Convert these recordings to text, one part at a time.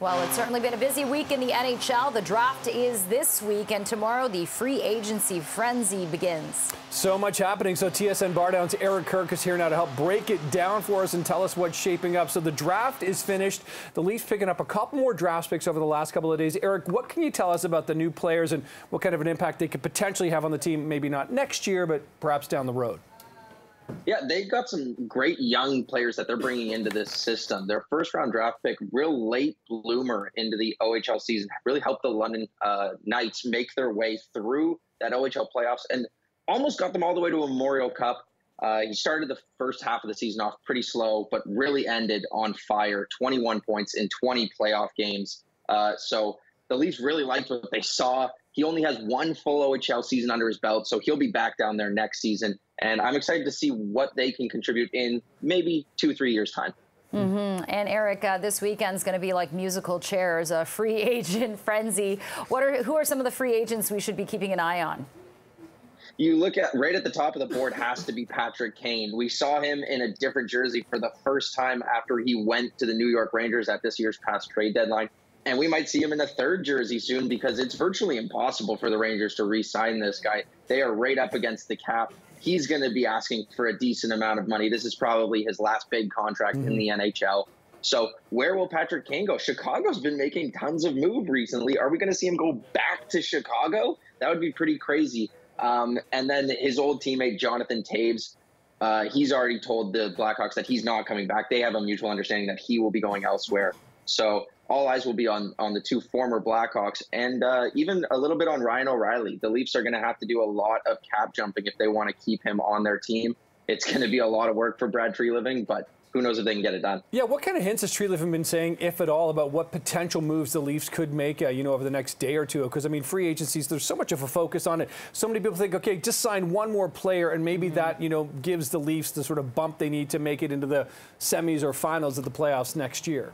Well, it's certainly been a busy week in the NHL. The draft is this week, and tomorrow the free agency frenzy begins. So much happening. So TSN Bardown's Eric Kirk is here now to help break it down for us and tell us what's shaping up. So the draft is finished. The Leafs picking up a couple more draft picks over the last couple of days. Eric, what can you tell us about the new players and what kind of an impact they could potentially have on the team? Maybe not next year, but perhaps down the road. Yeah, they've got some great young players that they're bringing into this system. Their first round draft pick, real late bloomer into the OHL season, really helped the London uh, Knights make their way through that OHL playoffs and almost got them all the way to a Memorial Cup. Uh, he started the first half of the season off pretty slow, but really ended on fire 21 points in 20 playoff games. Uh, so the Leafs really liked what they saw. He only has one full OHL season under his belt, so he'll be back down there next season. And I'm excited to see what they can contribute in maybe two, three years' time. Mm-hmm. And Eric, uh, this weekend's going to be like musical chairs, a free agent frenzy. What are who are some of the free agents we should be keeping an eye on? You look at right at the top of the board has to be Patrick Kane. We saw him in a different jersey for the first time after he went to the New York Rangers at this year's past trade deadline. And we might see him in a third jersey soon because it's virtually impossible for the Rangers to re sign this guy. They are right up against the cap. He's going to be asking for a decent amount of money. This is probably his last big contract mm-hmm. in the NHL. So where will Patrick Kane go? Chicago's been making tons of move recently. Are we going to see him go back to Chicago? That would be pretty crazy. Um, and then his old teammate Jonathan Toews, uh, he's already told the Blackhawks that he's not coming back. They have a mutual understanding that he will be going elsewhere. So all eyes will be on on the two former Blackhawks and uh, even a little bit on Ryan O'Reilly. The Leafs are going to have to do a lot of cap jumping if they want to keep him on their team. It's going to be a lot of work for Brad Treliving, but who knows if they can get it done. Yeah, what kind of hints has Treliving been saying, if at all, about what potential moves the Leafs could make, uh, you know, over the next day or two? Because, I mean, free agencies, there's so much of a focus on it. So many people think, okay, just sign one more player, and maybe mm-hmm. that, you know, gives the Leafs the sort of bump they need to make it into the semis or finals of the playoffs next year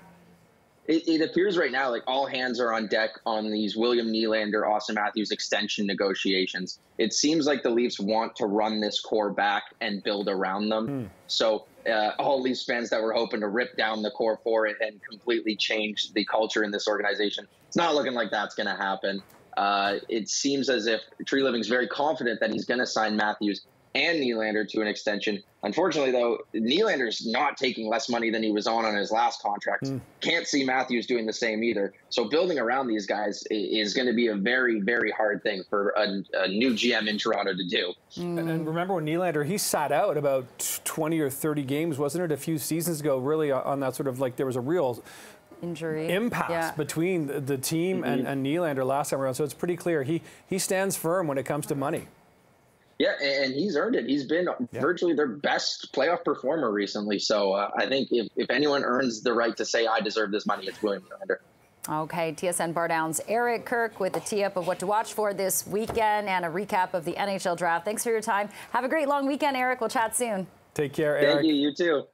it, it, appears right now like all hands are on deck on these William Nylander, Auston Matthews extension negotiations. It seems like the Leafs want to run this core back and build around them. Hmm. So uh, all Leafs fans that were hoping to rip down the core for it and completely change the culture in this organization, it's not looking like that's going to happen. Uh, it seems as if Treliving's very confident that he's going to sign Matthews and Nylander to an extension. Unfortunately, though, Nylander's not taking less money than he was on on his last contract. Mm. Can't see Matthews doing the same either. So building around these guys is going to be a very, very hard thing for a, a new GM in Toronto to do. Mm. And, and, remember when Nylander, he sat out about 20 or 30 games, wasn't it, a few seasons ago, really on that sort of like there was a real injury impasse yeah. between the team mm-hmm. and, and Nylander last time around. So it's pretty clear he, he stands firm when it comes to money. Yeah, and he's earned it. He's been yeah. virtually their best playoff performer recently. So uh, I think if, if anyone earns the right to say, I deserve this money, it's William Nylander. Okay, TSN Bardown's Eric Kirk with a tee up of what to watch for this weekend and a recap of the NHL draft. Thanks for your time. Have a great long weekend, Eric. We'll chat soon. Take care, Eric. Thank you. You too.